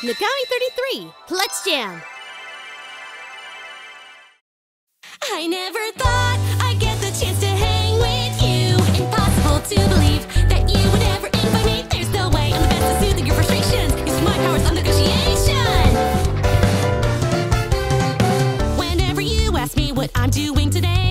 Megami 33, let's jam! I never thought I'd get the chance to hang with you. Impossible to believe that you would ever invite me. There's no way. I'm the best at soothing your frustrations. Use my powers of negotiation. Whenever you ask me what I'm doing today